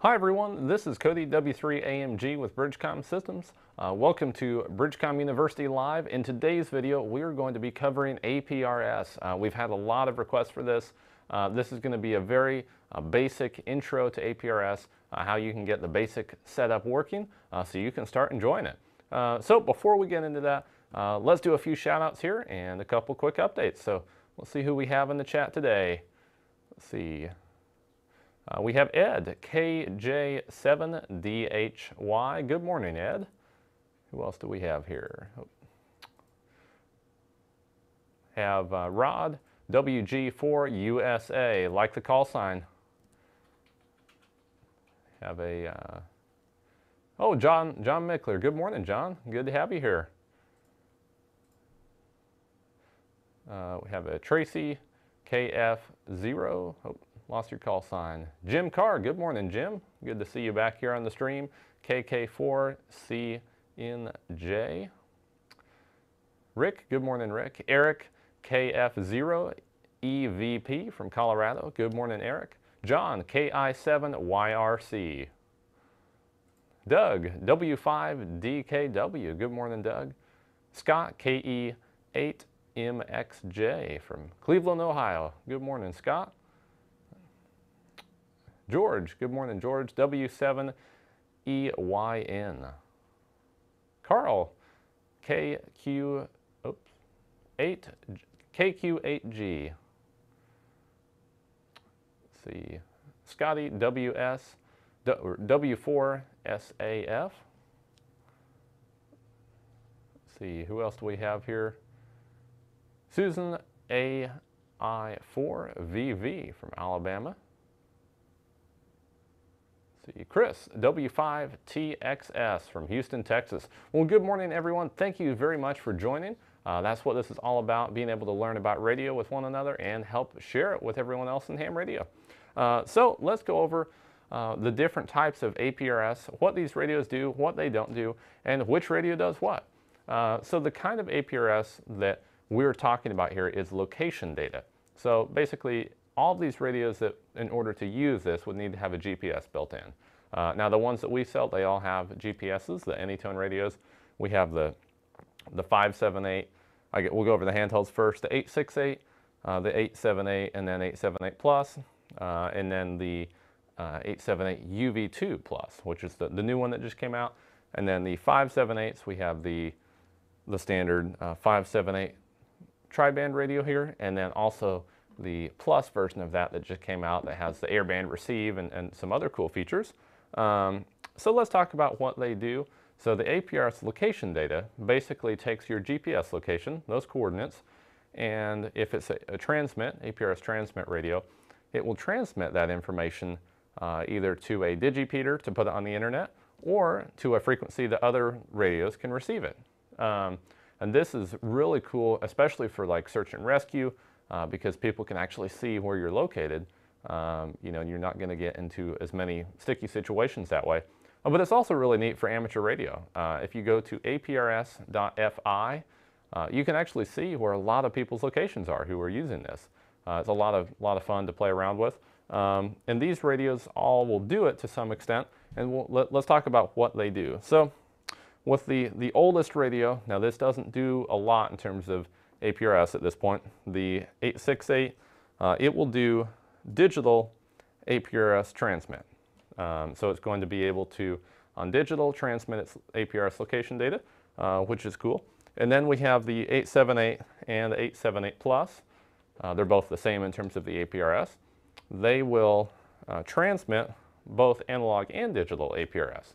Hi everyone, this is Cody W3AMG with BridgeCom Systems. Uh, welcome to BridgeCom University Live. In today's video, we are going to be covering APRS. Uh, we've had a lot of requests for this. Uh, this is going to be a very uh, basic intro to APRS, uh, how you can get the basic setup working uh, so you can start enjoying it. so before we get into that, let's do a few shout outs here and a couple quick updates. So let's see who we have in the chat today. Let's see. Uh, we have Ed, KJ7DHY. Good morning, Ed. Who else do we have here? Oh. Have uh, Rod, WG4USA. Like the call sign. Have a, uh, oh, John, John Mickler. Good morning, John. Good to have you here. Uh, we have a Tracy, KF0. Oh, Lost your call sign. Jim Carr, good morning, Jim. Good to see you back here on the stream. KK4CNJ. Rick, good morning, Rick. Eric, KF0EVP from Colorado. Good morning, Eric. John, KI7YRC. Doug, W5DKW. Good morning, Doug. Scott, KE8MXJ from Cleveland, Ohio. Good morning, Scott. George, good morning, George. W7EYN. Carl, KQ, oops, 8, KQ8G. Let's see, Scotty, WS, W4SAF. Let's see, who else do we have here? Susan AI4VV from Alabama see, Chris, W5TXS from Houston, Texas. Well, good morning, everyone. Thank you very much for joining. Uh, that's what this is all about, being able to learn about radio with one another and help share it with everyone else in ham radio. Uh, so let's go over uh, the different types of APRS, what these radios do, what they don't do, and which radio does what. Uh, so the kind of APRS that we're talking about here is location data. So basically, all of these radios that in order to use this would need to have a GPS built in. Uh, now the ones that we sell, they all have GPSs, the AnyTone radios. We have the, the 578, I get, we'll go over the handhelds first, the 868, uh, the 878, and then 878 Plus, uh, and then the uh, 878 UV2 Plus, which is the, the new one that just came out. And then the 578s, we have the, the standard uh, 578 tri-band radio here, and then also the Plus version of that that just came out that has the airband receive and, and some other cool features. Um, so let's talk about what they do. So the APRS location data basically takes your GPS location, those coordinates, and if it's a, a transmit, APRS transmit radio, it will transmit that information uh, either to a digipeater to put it on the internet or to a frequency that other radios can receive it. Um, and this is really cool, especially for like search and rescue, uh, because people can actually see where you're located. Um, you know, you're not going to get into as many sticky situations that way. Uh, but it's also really neat for amateur radio. Uh, if you go to aprs.fi, uh, you can actually see where a lot of people's locations are who are using this. Uh, it's a lot of, lot of fun to play around with. Um, and these radios all will do it to some extent. And we'll, let, let's talk about what they do. So with the, the oldest radio, now this doesn't do a lot in terms of APRS at this point. The 868, uh, it will do digital APRS transmit. Um, so it's going to be able to, on digital, transmit its APRS location data, uh, which is cool. And then we have the 878 and the 878 Plus. Uh, they're both the same in terms of the APRS. They will uh, transmit both analog and digital APRS.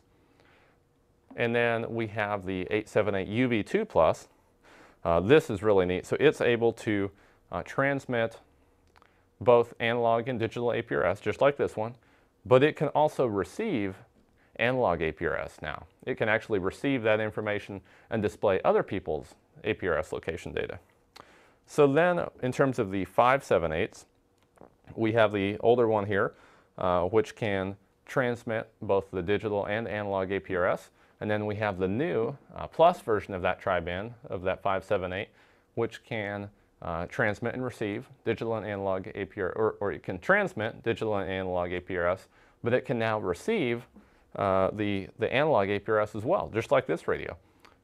And then we have the 878 UV2 Plus, uh, this is really neat. So it's able to uh, transmit both analog and digital APRS, just like this one, but it can also receive analog APRS now. It can actually receive that information and display other people's APRS location data. So then in terms of the 578s, we have the older one here, uh, which can transmit both the digital and analog APRS. And then we have the new uh, plus version of that tri-band, of that 578, which can uh, transmit and receive digital and analog APR, or, or it can transmit digital and analog APRS, but it can now receive uh, the, the analog APRS as well, just like this radio.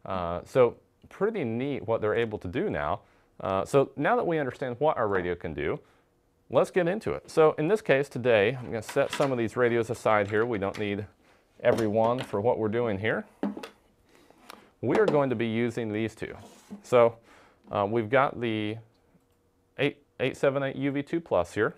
Uh, so pretty neat what they're able to do now. Uh, so now that we understand what our radio can do, let's get into it. So in this case today, I'm going to set some of these radios aside here. We don't need every one for what we're doing here. We are going to be using these two. So uh, we've got the 8, 878 UV2 Plus here,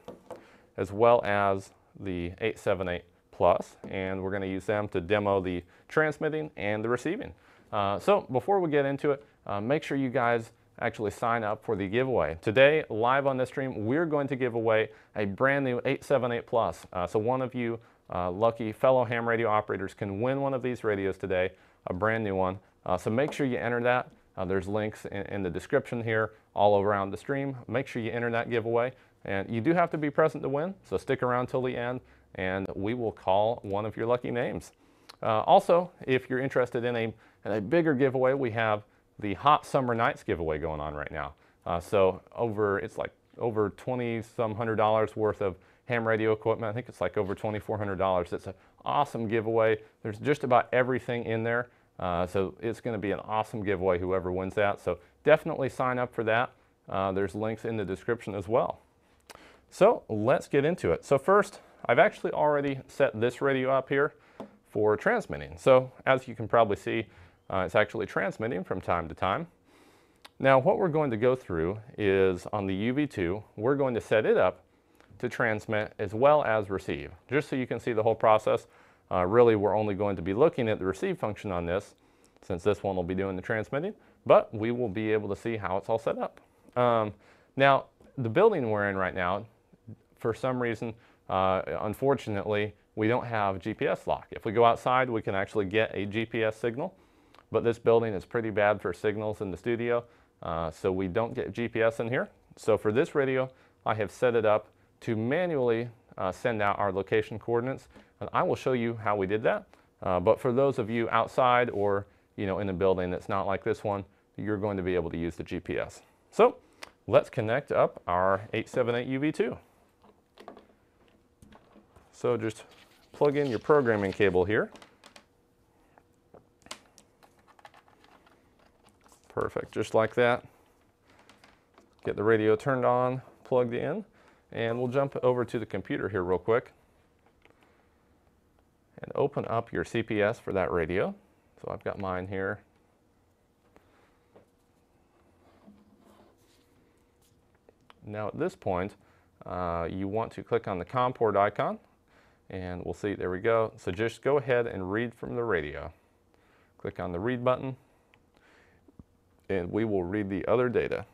as well as the 878 Plus, and we're going to use them to demo the transmitting and the receiving. Uh, so before we get into it, uh, make sure you guys actually sign up for the giveaway. Today, live on this stream, we're going to give away a brand new 878 Plus. Uh, so one of you uh, lucky fellow ham radio operators can win one of these radios today, a brand new one. Uh, so make sure you enter that. Uh, there's links in, in, the description here all around the stream. Make sure you enter that giveaway. And you do have to be present to win, so stick around till the end and we will call one of your lucky names. Uh, also, if you're interested in a, in a bigger giveaway, we have the Hot Summer Nights giveaway going on right now. Uh, so over, it's like over 20 some hundred dollars worth of ham radio equipment. I think it's like over $2,400. It's an awesome giveaway. There's just about everything in there. Uh, so it's going to be an awesome giveaway, whoever wins that. So definitely sign up for that. Uh, there's links in the description as well. So let's get into it. So first, I've actually already set this radio up here for transmitting. So as you can probably see, uh, it's actually transmitting from time to time. Now what we're going to go through is on the UV2, we're going to set it up to transmit as well as receive. Just so you can see the whole process, uh, really we're only going to be looking at the receive function on this since this one will be doing the transmitting, but we will be able to see how it's all set up. Um, now, the building we're in right now, for some reason, uh, unfortunately, we don't have GPS lock. If we go outside, we can actually get a GPS signal, but this building is pretty bad for signals in the studio, uh, so we don't get GPS in here. So for this radio, I have set it up to manually uh, send out our location coordinates, and I will show you how we did that. Uh, but for those of you outside or you know in a building that's not like this one, you're going to be able to use the GPS. So let's connect up our 878 UV2. So just plug in your programming cable here. Perfect, just like that. Get the radio turned on, plugged in, and we'll jump over to the computer here real quick and open up your CPS for that radio. So I've got mine here. Now at this point, uh, you want to click on the COM port icon and we'll see, there we go. So just go ahead and read from the radio. Click on the read button and we will read the other data.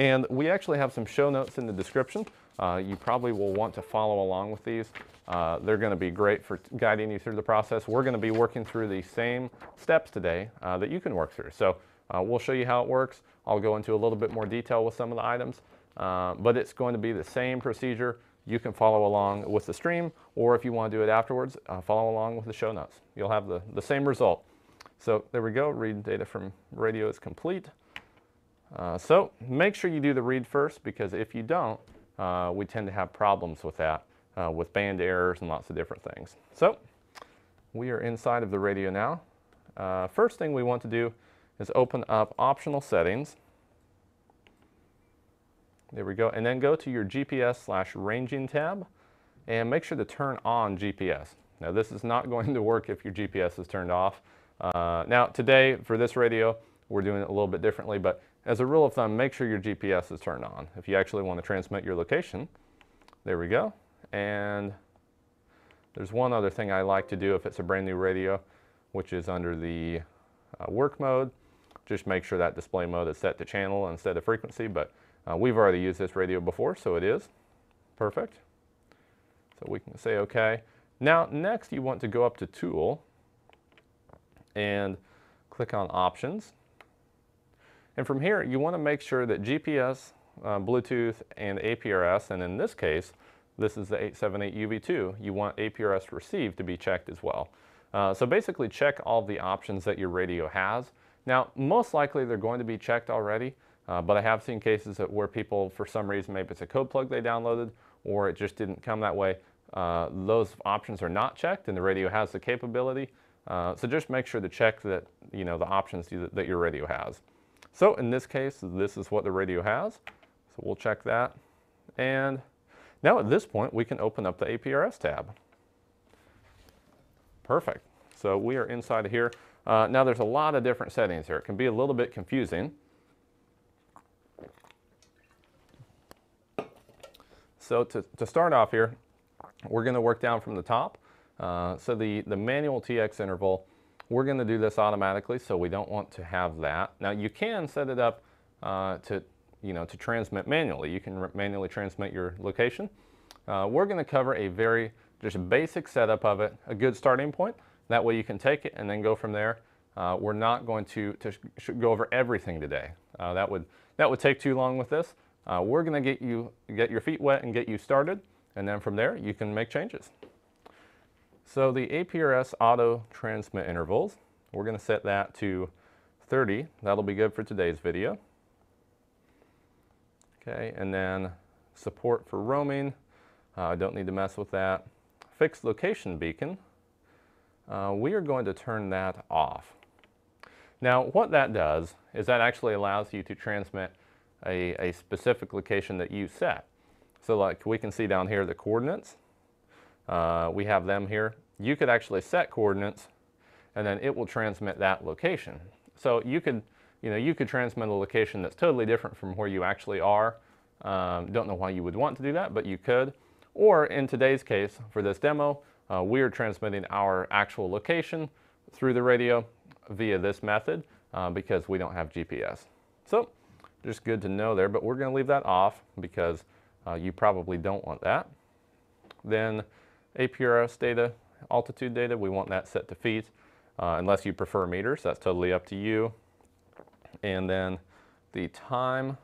And we actually have some show notes in the description. Uh, you probably will want to follow along with these. Uh, they're going to be great for guiding you through the process. We're going to be working through the same steps today uh, that you can work through. So uh, we'll show you how it works. I'll go into a little bit more detail with some of the items, uh, but it's going to be the same procedure you can follow along with the stream, or if you want to do it afterwards, uh, follow along with the show notes. You'll have the, the same result. So there we go, read data from radio is complete. Uh, so make sure you do the read first because if you don't, uh, we tend to have problems with that, uh, with band errors and lots of different things. So we are inside of the radio now. Uh, first thing we want to do is open up optional settings. There we go. And then go to your GPS slash ranging tab and make sure to turn on GPS. Now this is not going to work if your GPS is turned off. Uh, now today for this radio, we're doing it a little bit differently, but as a rule of thumb, make sure your GPS is turned on. If you actually want to transmit your location, there we go. And there's one other thing I like to do if it's a brand new radio, which is under the uh, work mode. Just make sure that display mode is set to channel instead of frequency, but uh, we've already used this radio before, so it is. Perfect. So we can say OK. Now, next you want to go up to Tool and click on Options. And from here, you want to make sure that GPS, uh, Bluetooth, and APRS, and in this case, this is the 878 UV2, you want APRS receive to be checked as well. Uh, so basically check all the options that your radio has. Now, most likely they're going to be checked already, uh, but I have seen cases where people, for some reason, maybe it's a code plug they downloaded, or it just didn't come that way, uh, those options are not checked and the radio has the capability. Uh, so just make sure to check that, you know, the options that your radio has. So in this case, this is what the radio has. So we'll check that. And now at this point, we can open up the APRS tab. Perfect. So we are inside of here. Uh, now there's a lot of different settings here. It can be a little bit confusing. So to, to start off here, we're going to work down from the top. Uh, so the, the manual TX interval, we're going to do this automatically, so we don't want to have that. Now you can set it up uh, to, you know, to transmit manually. You can manually transmit your location. Uh, we're going to cover a very just basic setup of it, a good starting point. That way you can take it and then go from there. Uh, we're not going to, to go over everything today. Uh, that, would, that would take too long with this. Uh, we're going to get you get your feet wet and get you started, and then from there you can make changes. So the APRS auto transmit intervals, we're going to set that to 30. That'll be good for today's video. Okay, and then support for roaming. I uh, don't need to mess with that. Fixed location beacon, uh, we are going to turn that off. Now what that does is that actually allows you to transmit a, a specific location that you set. So like we can see down here the coordinates. Uh, we have them here. You could actually set coordinates and then it will transmit that location. So you could, you know, you could transmit a location that's totally different from where you actually are. Um, don't know why you would want to do that, but you could. Or in today's case, for this demo, uh, we are transmitting our actual location through the radio via this method uh, because we don't have GPS. So just good to know there, but we're going to leave that off because uh, you probably don't want that. Then APRS data, altitude data, we want that set to feet uh, unless you prefer meters. That's totally up to you. And then the time,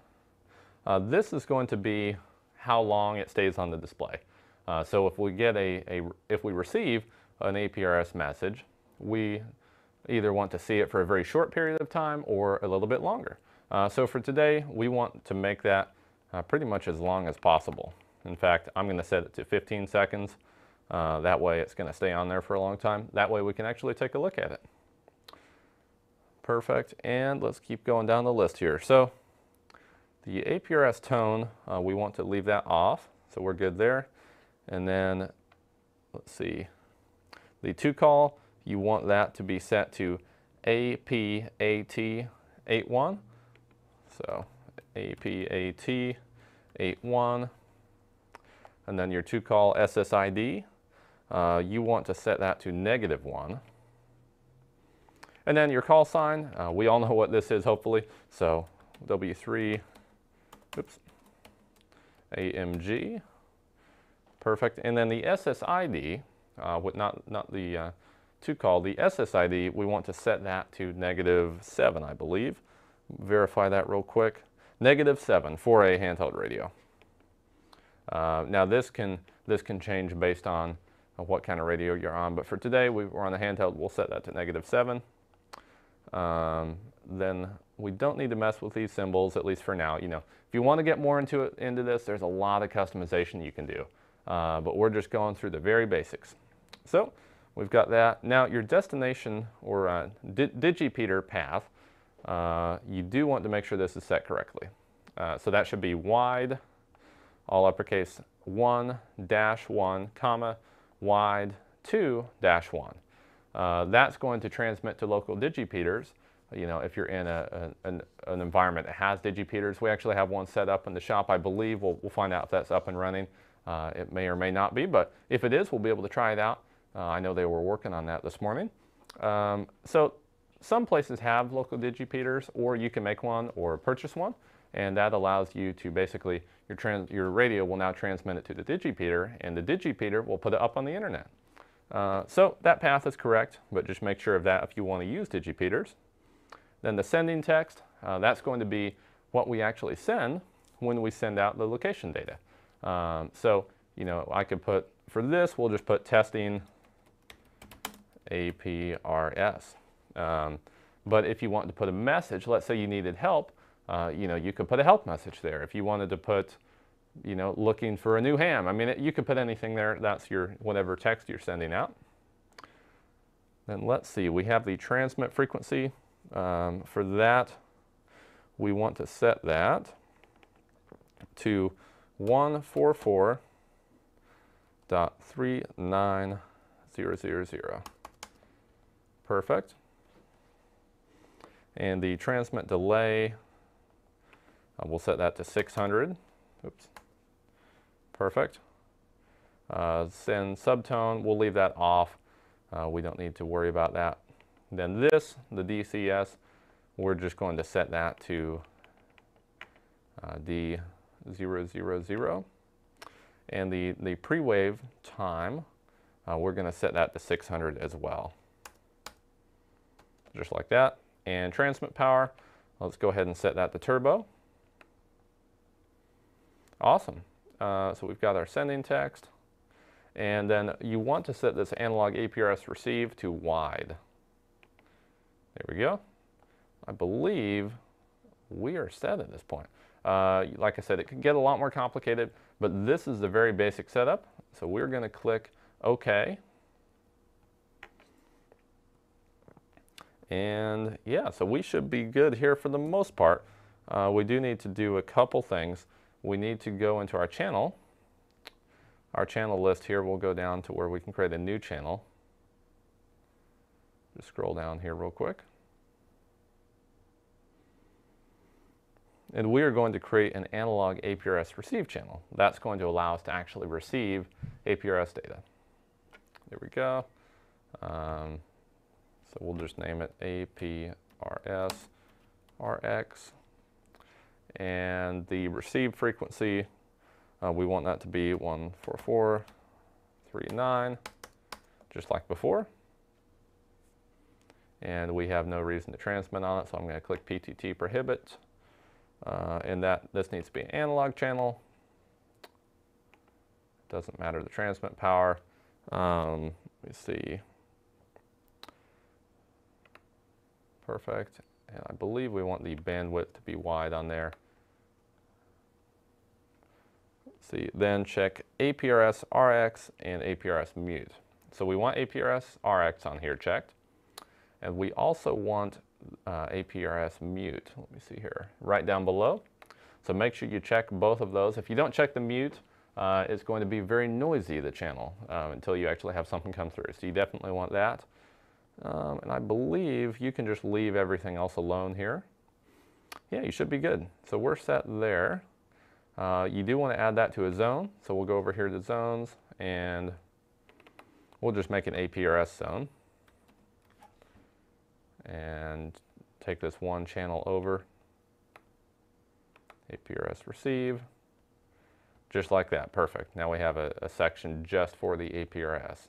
uh, this is going to be how long it stays on the display. Uh, so if we get a, a, if we receive an APRS message, we either want to see it for a very short period of time or a little bit longer. Uh, so for today, we want to make that uh, pretty much as long as possible. In fact, I'm going to set it to 15 seconds. Uh, that way it's going to stay on there for a long time. That way we can actually take a look at it. Perfect. And let's keep going down the list here. So the APRS tone, uh, we want to leave that off. So we're good there. And then, let's see, the two call, you want that to be set to APAT81. So APAT81. And then your two call SSID, uh, you want to set that to negative 1. And then your call sign, uh, we all know what this is hopefully. So W3, oops, AMG. Perfect. And then the SSID, uh, not, not the uh, to call, the SSID, we want to set that to negative 7, I believe. Verify that real quick. Negative 7 for a handheld radio. Uh, now this can, this can change based on what kind of radio you're on, but for today we, are on the handheld, we'll set that to negative 7. Um, then we don't need to mess with these symbols, at least for now. You know, if you want to get more into, it, into this, there's a lot of customization you can do uh, but we're just going through the very basics. So we've got that. Now your destination or uh, di digipeater path, uh, you do want to make sure this is set correctly. Uh, so that should be wide, all uppercase 1 dash 1 comma wide 2 dash 1. Uh, that's going to transmit to local digipeaters you know, if you're in a, an, an, environment that has digipeaters, we actually have one set up in the shop, I believe. We'll, we'll find out if that's up and running. Uh, it may or may not be, but if it is, we'll be able to try it out. Uh, I know they were working on that this morning. Um, so some places have local digipeaters, or you can make one or purchase one, and that allows you to basically, your, your radio will now transmit it to the digipeater, and the digipeater will put it up on the internet. Uh, so that path is correct, but just make sure of that if you want to use digipeaters. Then the sending text, uh, that's going to be what we actually send when we send out the location data. Um, so, you know, I could put, for this, we'll just put testing APRS. Um, but if you want to put a message, let's say you needed help, uh, you know, you could put a help message there. If you wanted to put, you know, looking for a new ham. I mean, it, you could put anything there. That's your whatever text you're sending out. Then let's see, we have the transmit frequency. Um, for that, we want to set that to 144.39000. Perfect. And the transmit delay, uh, we'll set that to 600. Oops. Perfect. Uh, send subtone, we'll leave that off. Uh, we don't need to worry about that. Then this, the DCS, we're just going to set that to uh, D000. And the, the pre-wave time, uh, we're going to set that to 600 as well. Just like that. And transmit power, let's go ahead and set that to turbo. Awesome. Uh, so we've got our sending text. And then you want to set this analog APRS receive to wide. There we go. I believe we are set at this point. Uh, like I said, it can get a lot more complicated, but this is the very basic setup. So we're going to click OK. And yeah, so we should be good here for the most part. Uh, we do need to do a couple things. We need to go into our channel. Our channel list here will go down to where we can create a new channel. Just scroll down here real quick. And we are going to create an analog APRS receive channel. That's going to allow us to actually receive APRS data. There we go. Um, so we'll just name it APRS RX. And the receive frequency, uh, we want that to be 14439, just like before. And we have no reason to transmit on it, so I'm going to click PTT prohibit. Uh, and that this needs to be an analog channel. Doesn't matter the transmit power. Um, let me see. Perfect. And I believe we want the bandwidth to be wide on there. Let's see, then check APRS RX and APRS mute. So we want APRS RX on here checked. And we also want uh, APRS mute. Let me see here, right down below. So make sure you check both of those. If you don't check the mute, uh, it's going to be very noisy, the channel, um, until you actually have something come through. So you definitely want that. Um, and I believe you can just leave everything else alone here. Yeah, you should be good. So we're set there. Uh, you do want to add that to a zone. So we'll go over here to zones and we'll just make an APRS zone. And take this one channel over. APRS receive. Just like that, perfect. Now we have a, a section just for the APRS.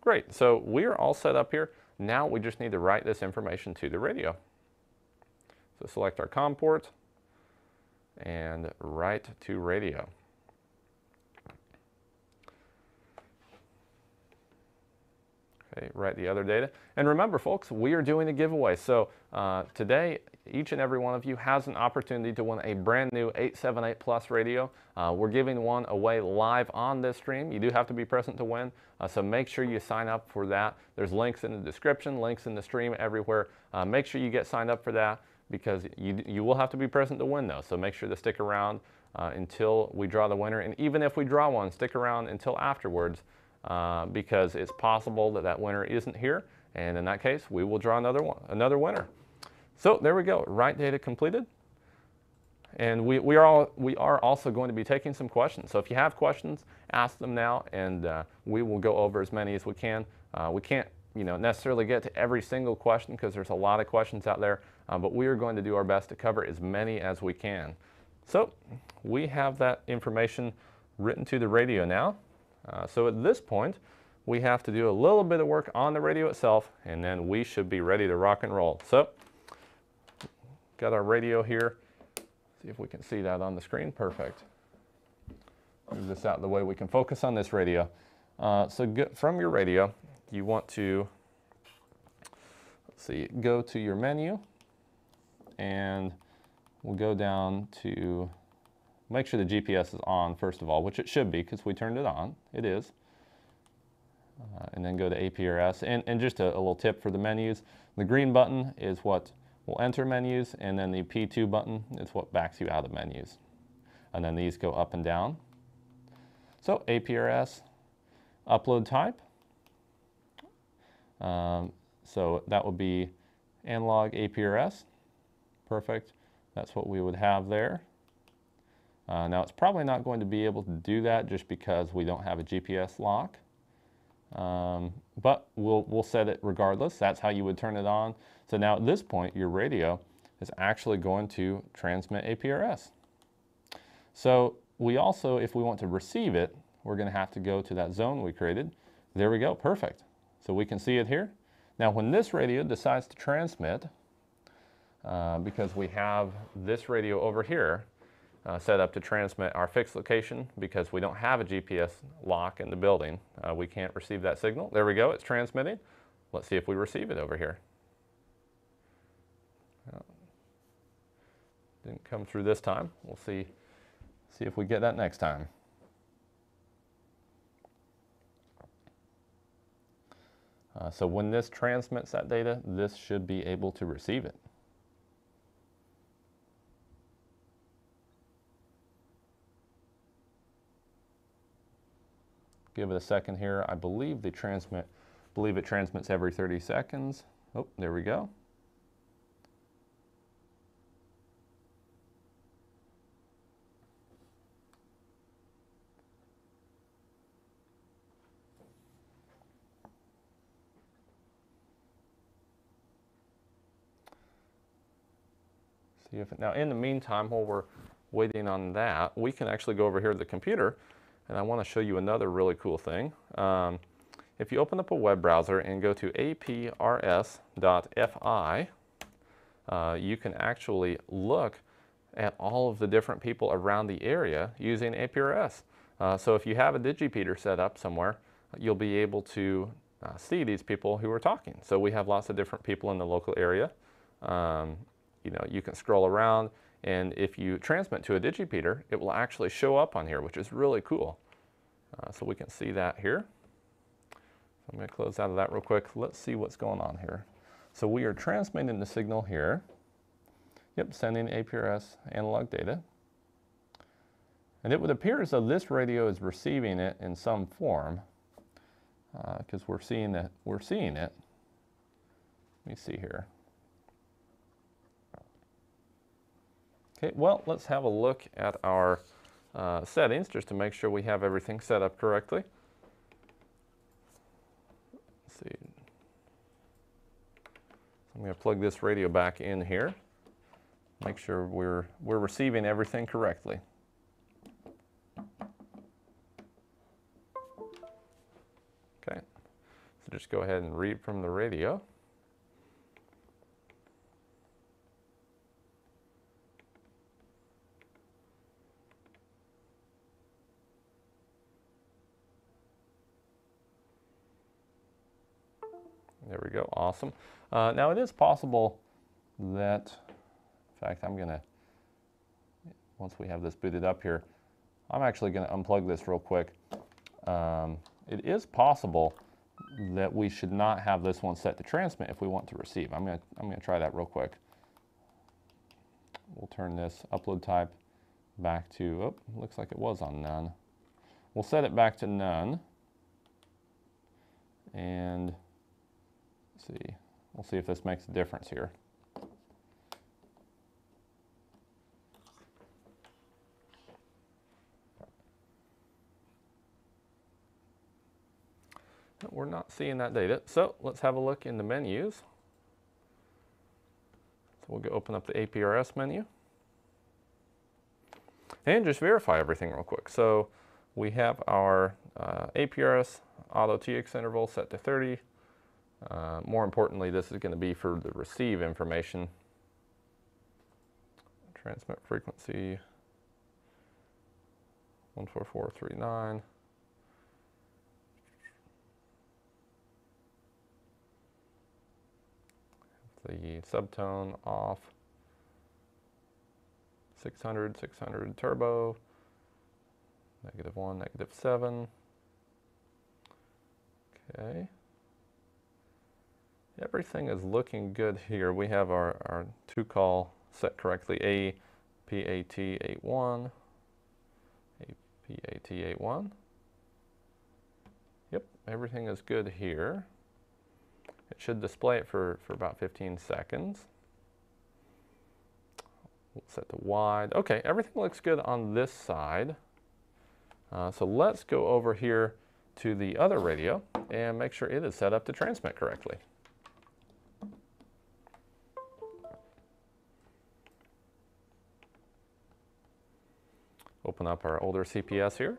Great, so we are all set up here. Now we just need to write this information to the radio. So select our COM port and write to radio. Okay, write the other data. And remember, folks, we are doing a giveaway. So uh, today, each and every one of you has an opportunity to win a brand new 878 Plus radio. Uh, we're giving one away live on this stream. You do have to be present to win, uh, so make sure you sign up for that. There's links in the description, links in the stream everywhere. Uh, make sure you get signed up for that because you, you will have to be present to win though. So make sure to stick around uh, until we draw the winner. And even if we draw one, stick around until afterwards uh, because it's possible that that winner isn't here. And in that case, we will draw another one, another winner. So there we go, write data completed. And we, we, are all, we are also going to be taking some questions. So if you have questions, ask them now, and uh, we will go over as many as we can. Uh, we can't you know, necessarily get to every single question because there's a lot of questions out there, uh, but we are going to do our best to cover as many as we can. So we have that information written to the radio now. Uh, so at this point, we have to do a little bit of work on the radio itself, and then we should be ready to rock and roll. So, got our radio here. See if we can see that on the screen. Perfect. Move this out of the way. We can focus on this radio. Uh, so from your radio, you want to, let's see, go to your menu, and we'll go down to make sure the GPS is on first of all, which it should be because we turned it on. It is. Uh, and then go to APRS. And, and just a, a, little tip for the menus, the green button is what will enter menus, and then the P2 button is what backs you out of menus. And then these go up and down. So APRS, upload type. Um, so that would be analog APRS. Perfect. That's what we would have there. Uh, now it's probably not going to be able to do that just because we don't have a GPS lock. Um, but we'll, we'll set it regardless. That's how you would turn it on. So now at this point, your radio is actually going to transmit APRS. So we also, if we want to receive it, we're going to have to go to that zone we created. There we go, perfect. So we can see it here. Now when this radio decides to transmit, uh, because we have this radio over here uh, set up to transmit our fixed location because we don't have a GPS lock in the building. Uh, we can't receive that signal. There we go, it's transmitting. Let's see if we receive it over here. didn't come through this time. We'll see, see if we get that next time. Uh, so when this transmits that data, this should be able to receive it. Give it a second here. I believe the transmit, believe it transmits every 30 seconds. Oh, there we go. See if it, now in the meantime, while we're waiting on that, we can actually go over here to the computer and I want to show you another really cool thing. Um, if you open up a web browser and go to aprs.fi, uh, you can actually look at all of the different people around the area using APRS. Uh, so if you have a digipeater set up somewhere, you'll be able to uh, see these people who are talking. So we have lots of different people in the local area. Um, you know, you can scroll around and if you transmit to a digipeater, it will actually show up on here, which is really cool. Uh, so we can see that here. I'm going to close out of that real quick. Let's see what's going on here. So we are transmitting the signal here. Yep, sending APRS analog data. And it would appear as though this radio is receiving it in some form because uh, we're seeing that we're seeing it. Let me see here. Okay, well, let's have a look at our uh, settings just to make sure we have everything set up correctly. Let's see. I'm going to plug this radio back in here. Make sure we're, we're receiving everything correctly. Okay, so just go ahead and read from the radio. There we go, awesome. Uh, now it is possible that, in fact, I'm gonna, once we have this booted up here, I'm actually gonna unplug this real quick. Um, it is possible that we should not have this one set to transmit if we want to receive. I'm gonna, I'm gonna try that real quick. We'll turn this upload type back to, oh, looks like it was on none. We'll set it back to none. And see. We'll see if this makes a difference here. We're not seeing that data. So let's have a look in the menus. So we'll go open up the APRS menu. And just verify everything real quick. So we have our uh, APRS auto TX interval set to 30. Uh, more importantly, this is going to be for the receive information. Transmit frequency 14439. The subtone off. 600, 600 turbo, negative 1, negative 7. Okay. Everything is looking good here. We have our, our two call set correctly. A PAT81, A PAT81. Yep, everything is good here. It should display it for, for about 15 seconds. We'll set to wide. Okay, everything looks good on this side. Uh, so let's go over here to the other radio and make sure it is set up to transmit correctly. Open up our older CPS here.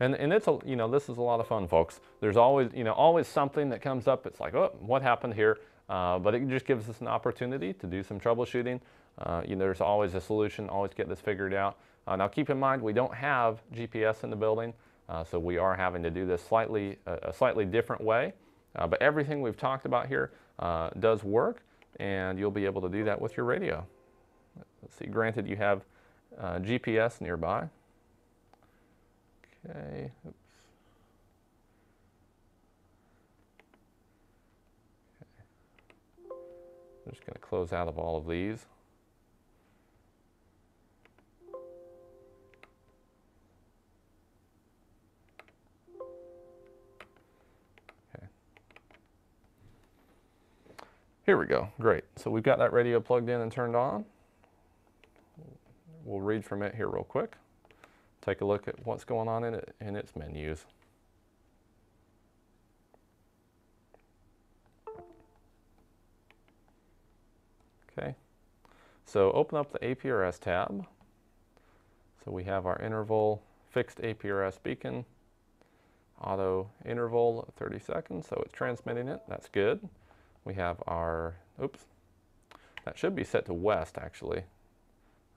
And, and it's a, you know, this is a lot of fun, folks. There's always, you know, always something that comes up. It's like, oh, what happened here? Uh, but it just gives us an opportunity to do some troubleshooting. Uh, you know, there's always a solution, always get this figured out. Uh, now keep in mind, we don't have GPS in the building, uh, so we are having to do this slightly, a slightly different way. Uh, but everything we've talked about here uh, does work, and you'll be able to do that with your radio. Let's see, granted you have GPS nearby. Okay, oops. Okay. I'm just going to close out of all of these. Here we go, great. So we've got that radio plugged in and turned on. We'll read from it here real quick take a look at what's going on in it in its menus. Okay, so open up the APRS tab. So we have our interval fixed APRS beacon, auto interval 30 seconds, so it's transmitting it, that's good. We have our, oops, that should be set to west actually,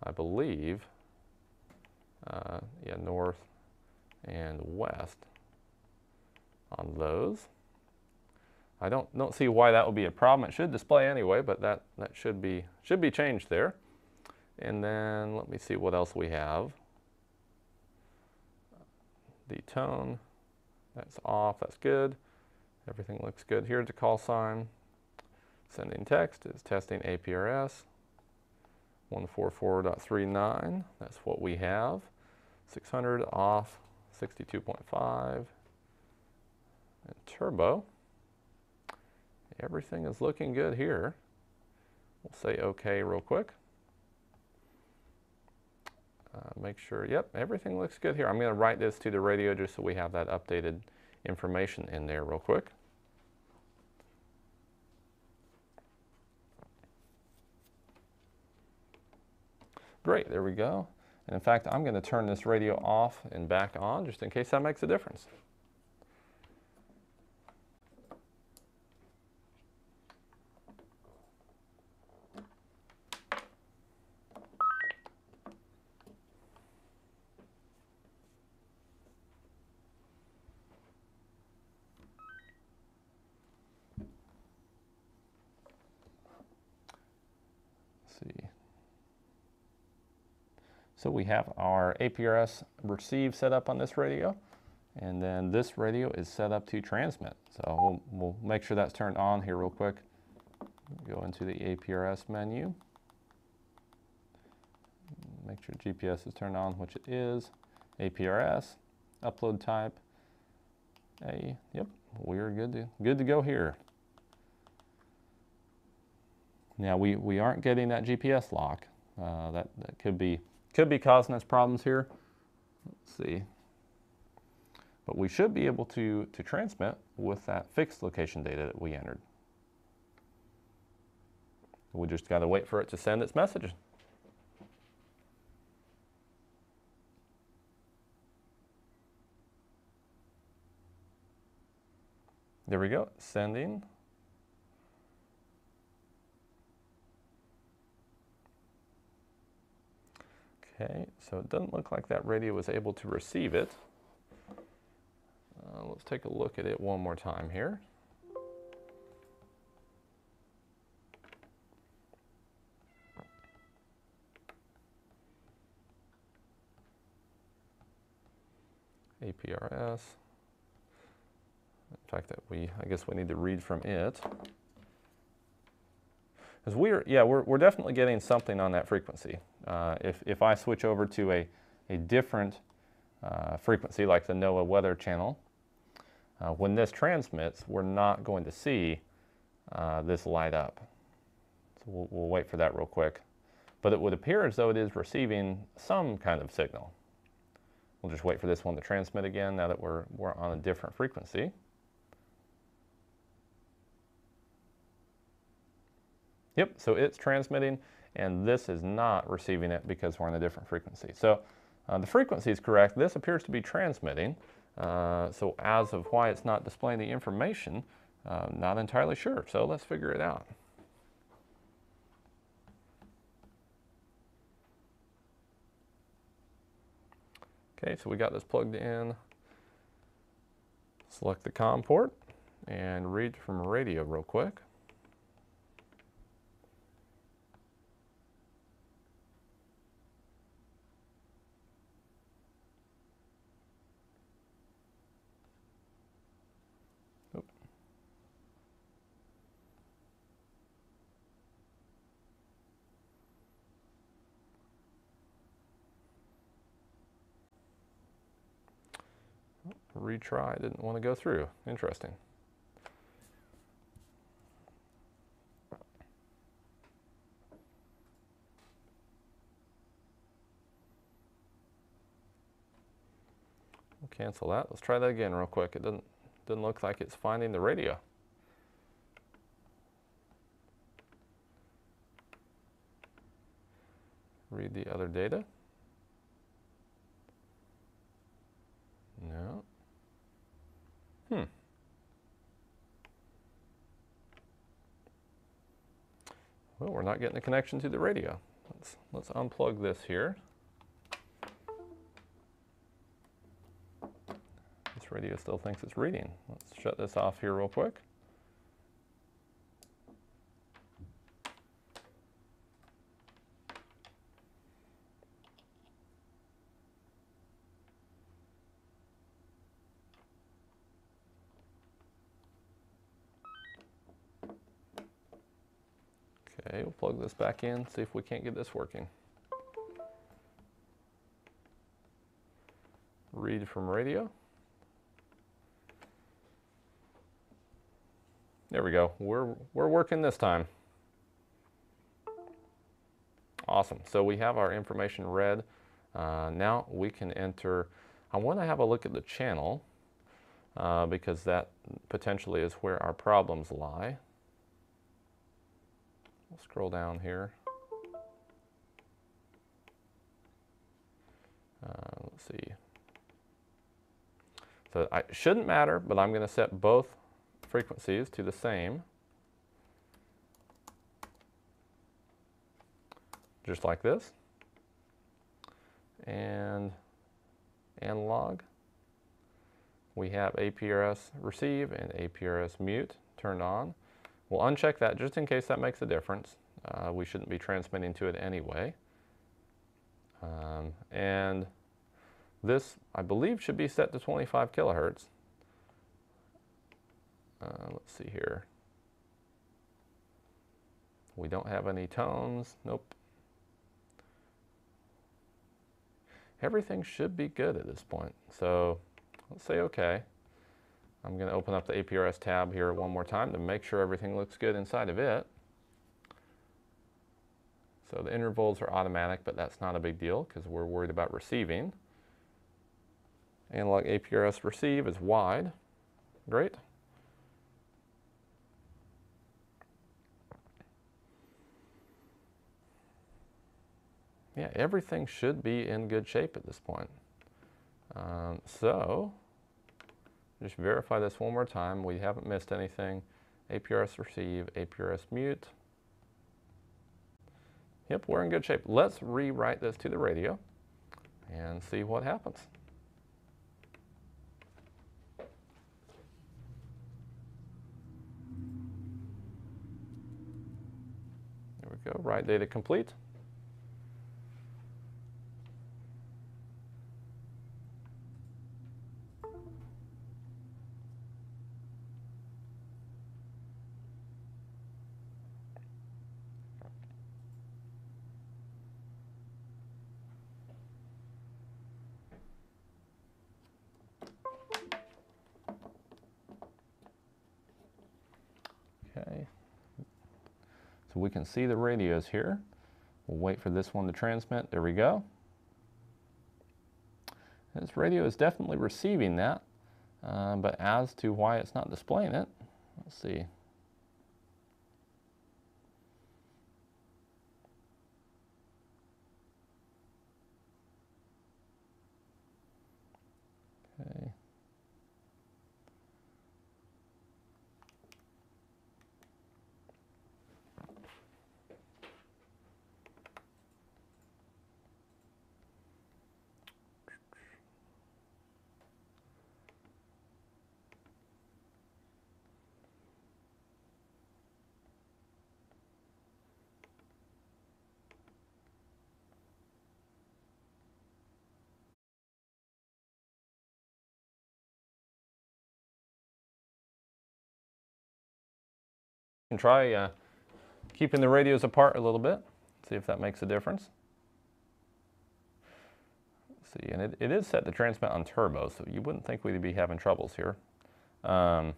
I believe uh, yeah, north and west on those. I don't don't see why that would be a problem. It should display anyway, but that that should be should be changed there. And then let me see what else we have. The tone, that's off. That's good. Everything looks good. Here's the call sign. Sending text is testing APRS. 144.39, that's what we have. 600 off 62.5. And turbo, everything is looking good here. We'll say OK real quick. Uh, make sure, yep, everything looks good here. I'm going to write this to the radio just so we have that updated information in there real quick. Great, there we go. And in fact, I'm going to turn this radio off and back on just in case that makes a difference. So we have our APRS receive set up on this radio, and then this radio is set up to transmit. So we'll, we'll make sure that's turned on here real quick. Go into the APRS menu. Make sure GPS is turned on, which it is. APRS, upload type. A, yep, we're good to, good to go here. Now we, we aren't getting that GPS lock. Uh, that, that could be could be causing us problems here. Let's see. But we should be able to, to transmit with that fixed location data that we entered. We just got to wait for it to send its message. There we go, sending. Okay, so it doesn't look like that radio was able to receive it. Uh, let's take a look at it one more time here. APRS. In fact, that we, I guess we need to read from it. Because we're, yeah, we're, we're definitely getting something on that frequency. Uh, if, if I switch over to a, a different uh, frequency like the NOAA weather channel, uh, when this transmits, we're not going to see uh, this light up. So we'll, we'll wait for that real quick. But it would appear as though it is receiving some kind of signal. We'll just wait for this one to transmit again now that we're, we're on a different frequency. Yep, so it's transmitting and this is not receiving it because we're on a different frequency. So uh, the frequency is correct. This appears to be transmitting. Uh, so as of why it's not displaying the information, uh, not entirely sure. So let's figure it out. Okay, so we got this plugged in. Select the COM port and read from radio real quick. Retry, didn't want to go through. Interesting. Cancel that. Let's try that again real quick. It doesn't, doesn't look like it's finding the radio. Read the other data. No. Hmm. Well, we're not getting a connection to the radio. Let's, let's unplug this here. This radio still thinks it's reading. Let's shut this off here real quick. Okay, we'll plug this back in, see if we can't get this working. Read from radio. There we go. We're, we're working this time. Awesome. So we have our information read. Uh, now we can enter, I want to have a look at the channel uh, because that potentially is where our problems lie. We'll scroll down here. Uh, let's see. So it shouldn't matter, but I'm going to set both frequencies to the same. Just like this. And analog. We have APRS receive and APRS mute turned on. We'll uncheck that just in case that makes a difference. Uh, we shouldn't be transmitting to it anyway. Um, and this, I believe, should be set to 25 kilohertz. Uh, let's see here. We don't have any tones. Nope. Everything should be good at this point. So let's say okay. I'm going to open up the APRS tab here one more time to make sure everything looks good inside of it. So the intervals are automatic, but that's not a big deal because we're worried about receiving. Analog APRS receive is wide. Great. Yeah, everything should be in good shape at this point. Um, so just verify this one more time. We haven't missed anything. APRS receive, APRS mute. Yep, we're in good shape. Let's rewrite this to the radio and see what happens. There we go, write data complete. We can see the radios here. We'll wait for this one to transmit. There we go. This radio is definitely receiving that, uh, but as to why it's not displaying it, let's see. And try uh, keeping the radios apart a little bit, see if that makes a difference. Let's see, and it, it is set to transmit on turbo, so you wouldn't think we'd be having troubles here. Um,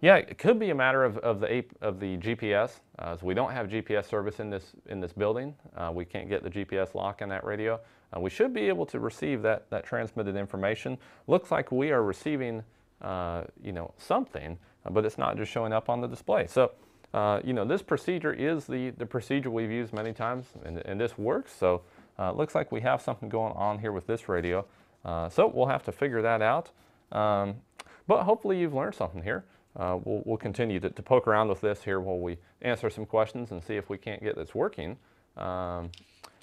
yeah, it could be a matter of, of the of the GPS. Uh, so we don't have GPS service in this in this building. Uh, we can't get the GPS lock in that radio. Uh, we should be able to receive that that transmitted information. Looks like we are receiving, uh, you know, something, but it's not just showing up on the display. So, uh, you know, this procedure is the the procedure we've used many times, and, and this works. So, uh, it looks like we have something going on here with this radio. so we'll have to figure that out. Um, but hopefully you've learned something here. Uh, we'll, we'll, continue to, to, poke around with this here while we answer some questions and see if we can't get this working. Um,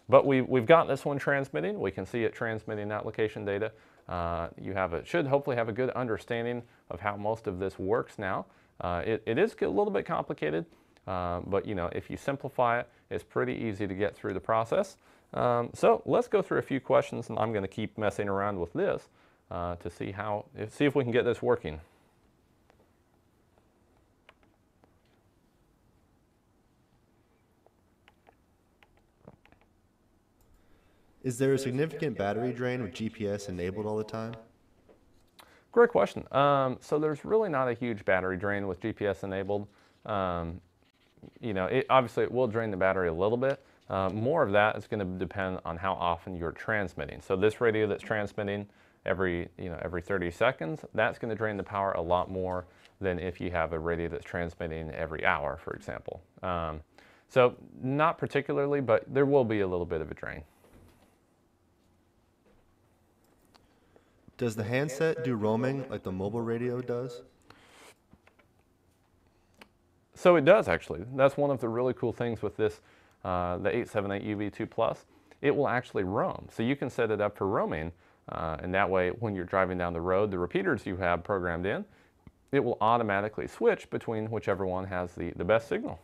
but we, we've got this one transmitting. We can see it transmitting that location data. Uh, you have a, should hopefully have a good understanding of how most of this works now. Uh, it, it is a little bit complicated, uh, but you know if you simplify it, it's pretty easy to get through the process. Um, so let's go through a few questions, and I'm going to keep messing around with this uh, to see how, see if we can get this working. Is there a significant battery drain with GPS enabled all the time? Great question. Um, so there's really not a huge battery drain with GPS enabled. Um, you know, it, obviously it will drain the battery a little bit. Uh, more of that is going to depend on how often you're transmitting. So this radio that's transmitting every, you know, every 30 seconds, that's going to drain the power a lot more than if you have a radio that's transmitting every hour, for example. Um, so not particularly, but there will be a little bit of a drain. Does the handset do roaming like the mobile radio does? So it does actually. That's one of the really cool things with this, uh, the 878 UV2 Plus. It will actually roam. So you can set it up for roaming, uh, and that way when you're driving down the road, the repeaters you have programmed in, it will automatically switch between whichever one has the, the best signal.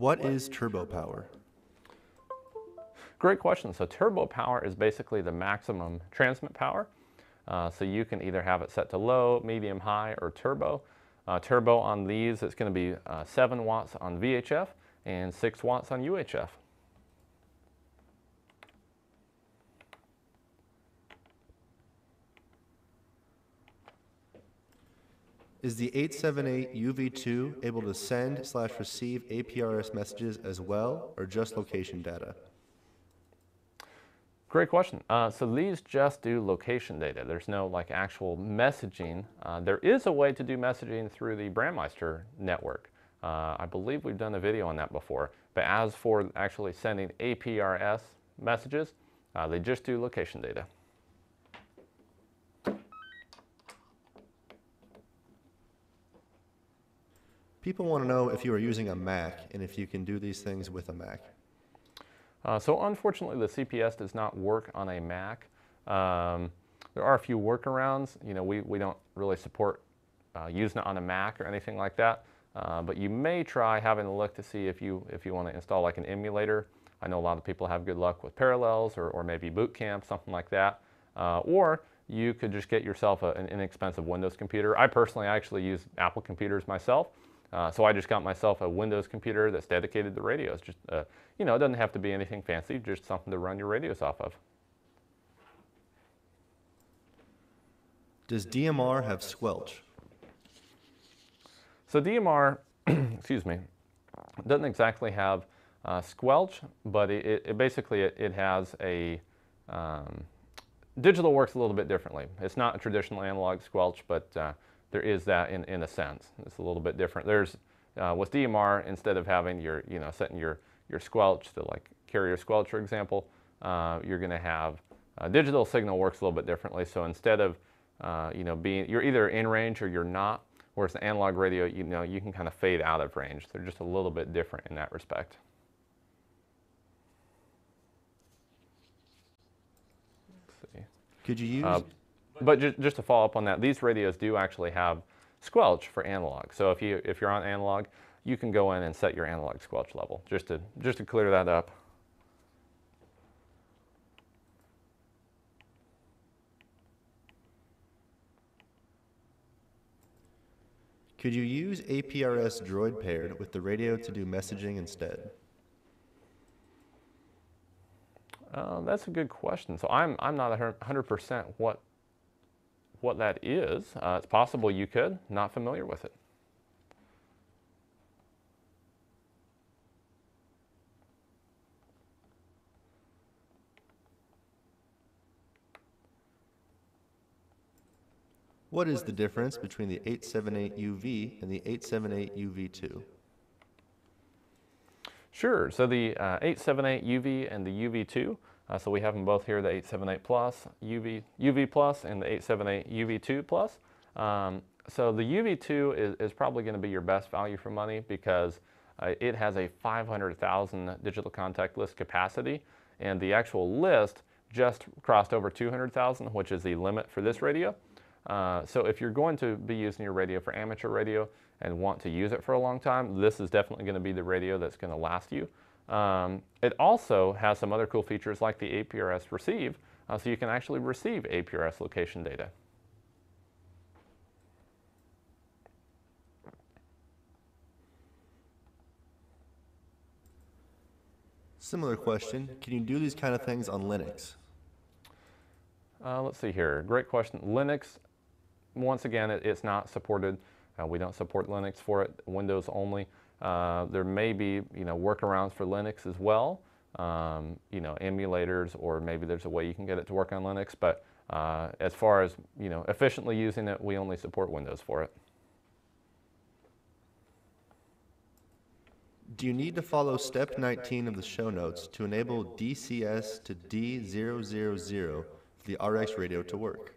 What is turbo power? Great question. So turbo power is basically the maximum transmit power. Uh, so you can either have it set to low, medium, high, or turbo. Uh, turbo on these, it's going to be uh, 7 watts on VHF and 6 watts on UHF. Is the 878 UV2 able to send slash receive APRS messages as well, or just location data? Great question. Uh, so these just do location data. There's no like actual messaging. Uh, there is a way to do messaging through the Brandmeister network. Uh, I believe we've done a video on that before. But as for actually sending APRS messages, uh, they just do location data. People want to know if you are using a Mac and if you can do these things with a Mac. Uh, so unfortunately, the CPS does not work on a Mac. Um, there are a few workarounds. You know, we, we don't really support uh, using it on a Mac or anything like that. Uh, but you may try having a look to see if you if you want to install like an emulator. I know a lot of people have good luck with Parallels or, or maybe Boot Camp, something like that. Uh, or you could just get yourself a, an inexpensive Windows computer. I personally actually use Apple computers myself. Uh, so I just got myself a Windows computer that's dedicated to radios. Just, uh, you know, it doesn't have to be anything fancy, just something to run your radios off of. Does DMR have squelch? So DMR, excuse me, doesn't exactly have uh, squelch, but it, it basically it, it, has a um, digital works a little bit differently. It's not a traditional analog squelch, but uh, there is that in, in a sense. It's a little bit different. There's uh, with DMR instead of having your you know setting your your squelch to like carrier squelch for example, uh, you're going to have digital signal works a little bit differently. So instead of uh, you know being you're either in range or you're not. Whereas the analog radio, you know, you can kind of fade out of range. They're just a little bit different in that respect. Could you use? But just, just to follow up on that, these radios do actually have squelch for analog. So if you if you're on analog, you can go in and set your analog squelch level just to just to clear that up. Could you use APRSdroid paired with the radio to do messaging instead? Uh, that's a good question. So I'm, I'm not 100% what, what that is. Uh, it's possible you could, not familiar with it. What is the difference between the 878UV and the 878UV2? Sure. So the uh, 878 UV and the UV2. Uh, so we have them both here, the 878 Plus, UV, UV Plus, and the 878 UV2 Plus. Um, so the UV2 is, is probably going to be your best value for money because uh, it has a 500,000 digital contact list capacity, and the actual list just crossed over 200,000, which is the limit for this radio. Uh, so if you're going to be using your radio for amateur radio and want to use it for a long time, this is definitely going to be the radio that's going to last you. Um, it also has some other cool features like the APRS receive, uh, so you can actually receive APRS location data. Similar question, can you do these kind of things on Linux? Uh, let's see here, great question. Linux, once again, it, it's not supported. Uh, we don't support Linux for it, Windows only. Uh, there may be, you know, workarounds for Linux as well, um, you know, emulators, or maybe there's a way you can get it to work on Linux. But uh, as far as, you know, efficiently using it, we only support Windows for it. Do you need to follow step 19 of the show notes to enable DCS to D000 for the RX radio to work?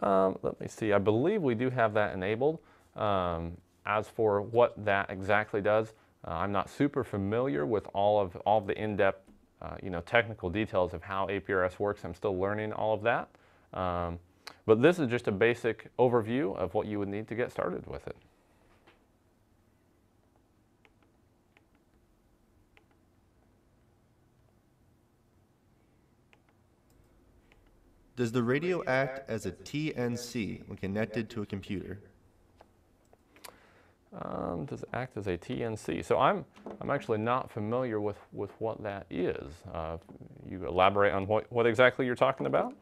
Um, let me see. I believe we do have that enabled. Um, as for what that exactly does, uh, I'm not super familiar with all of all of the in-depth, uh, you know, technical details of how APRS works. I'm still learning all of that. Um, but this is just a basic overview of what you would need to get started with it. Does the radio act as a TNC when connected to a computer? Um, does it act as a TNC? So I'm, I'm actually not familiar with, with what that is. Uh, you elaborate on what, what exactly you're talking about?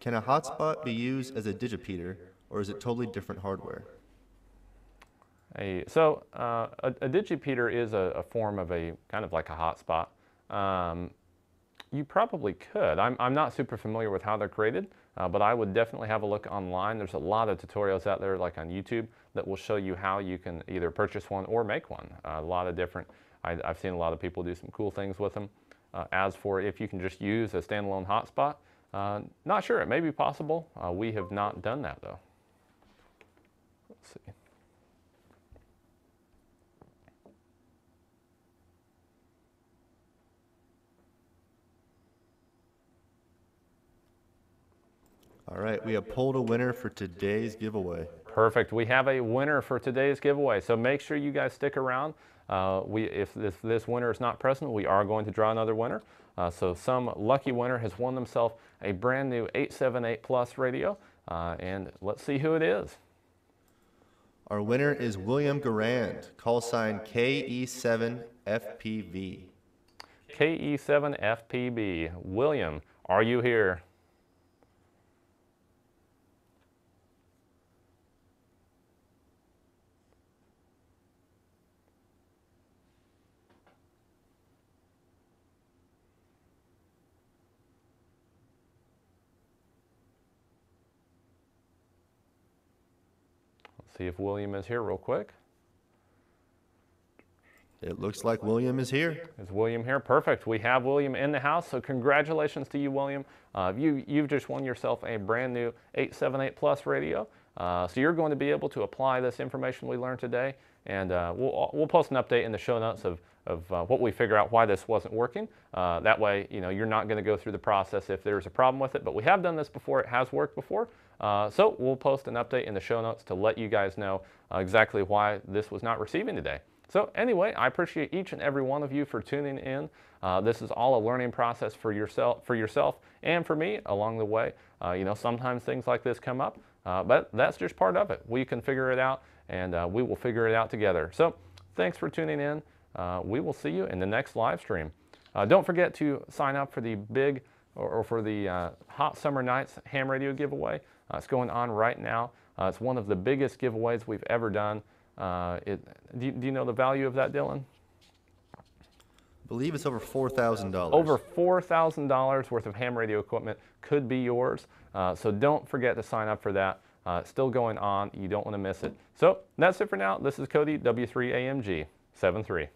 Can a hotspot be used as a digipeater, or is it totally different hardware? A, so uh, a, a digipeater is a, a, form of a kind of like a hotspot. Um, you probably could. I'm, I'm not super familiar with how they're created, uh, but I would definitely have a look online. There's a lot of tutorials out there, like on YouTube, that will show you how you can either purchase one or make one. Uh, a lot of different, I, have seen a lot of people do some cool things with them. Uh, as for if you can just use a standalone hotspot, uh, not sure, it may be possible. Uh, we have not done that though. Let's see. All right, we have pulled a winner for today's giveaway. Perfect. We have a winner for today's giveaway. So make sure you guys stick around. Uh, we, if this, this winner is not present, we are going to draw another winner. Uh, so some lucky winner has won themselves a brand new 878 Plus radio. Uh, and let's see who it is. Our winner is William Garand, call sign KE7FPV. KE7FPB. William, are you here? Let's see if William is here real quick. It looks like William is here. Is William here? Perfect. We have William in the house, so congratulations to you, William. Uh, you, you've just won yourself a brand new 878 Plus radio. Uh, so you're going to be able to apply this information we learned today, and uh, we'll, we'll post an update in the show notes of, of uh, what we figure out why this wasn't working. Uh, that way, you know, you're not going to go through the process if there's a problem with it, but we have done this before. It has worked before. Uh, so we'll post an update in the show notes to let you guys know uh, exactly why this was not receiving today. So anyway, I appreciate each and every one of you for tuning in. Uh, this is all a learning process for yourself, for yourself and for me along the way. Uh, you know, sometimes things like this come up, but that's just part of it. We can figure it out, and we will figure it out together. So thanks for tuning in. Uh, we will see you in the next live stream. Uh, don't forget to sign up for the big or, or for the Hot Summer Nights Ham Radio giveaway. it's going on right now. it's one of the biggest giveaways we've ever done. Uh, it, do, you, do you know the value of that, Dylan? I believe it's over $4,000. Over $4,000 worth of ham radio equipment could be yours. Uh, so don't forget to sign up for that. Uh, it's still going on. You don't want to miss it. So that's it for now. This is Cody, W3AMG 73.